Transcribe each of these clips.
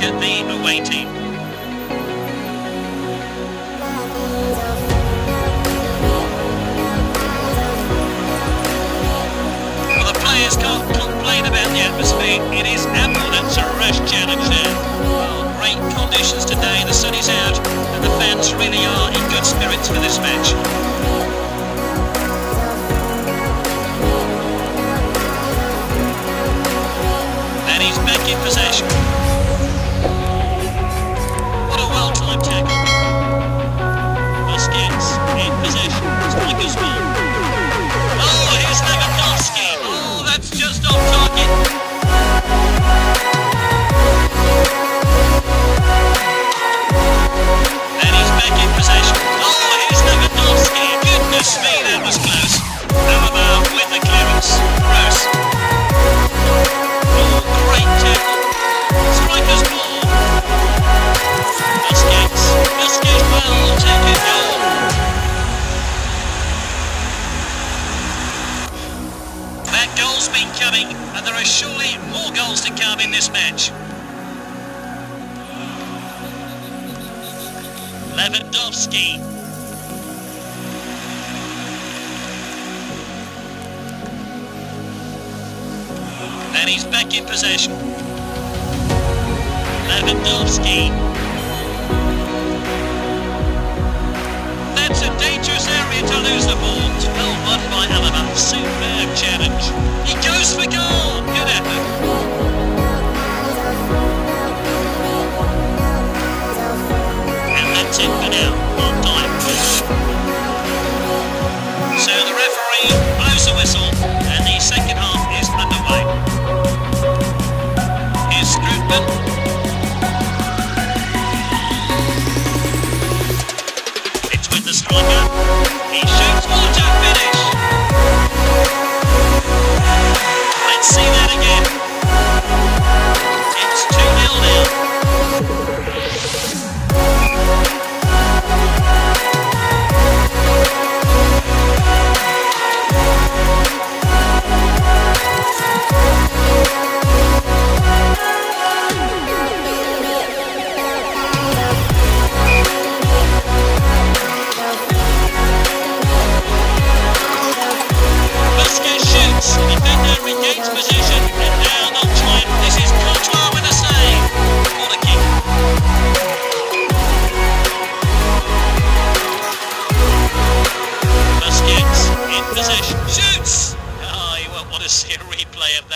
to the away team. Well, the players can't complain about the atmosphere. It is abundance a rash challenge there. Well, great conditions today. The sun is out. Lewandowski. And he's back in possession. Lewandowski.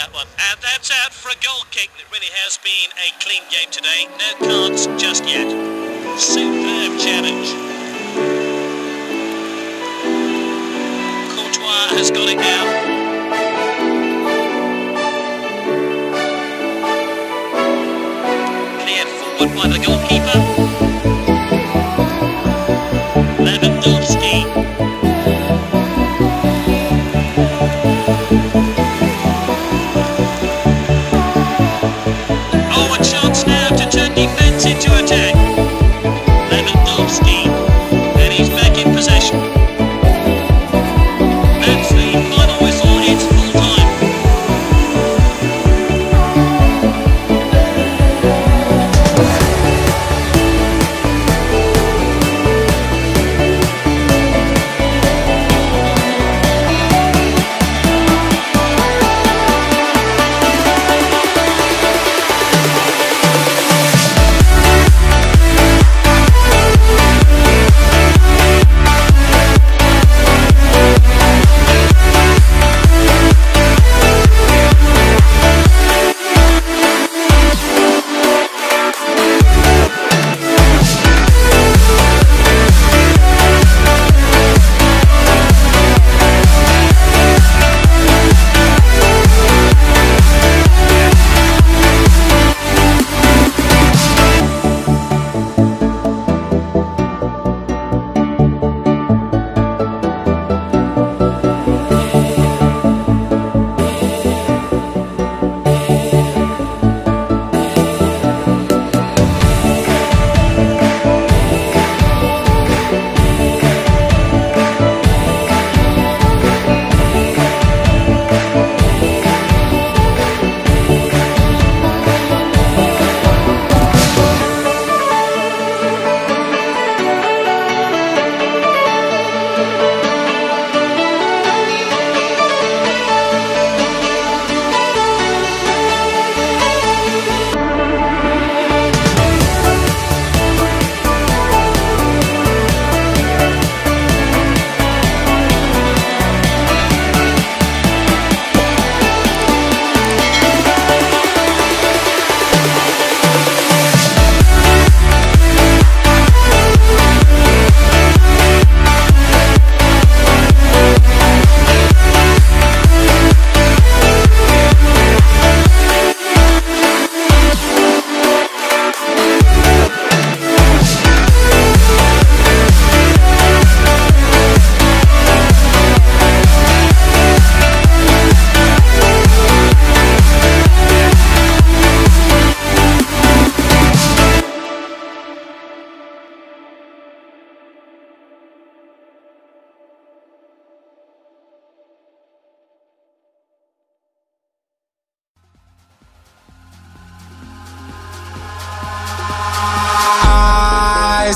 that one. And that's out for a goal kick. It really has been a clean game today. No cards just yet. Superb challenge. Courtois has got it now.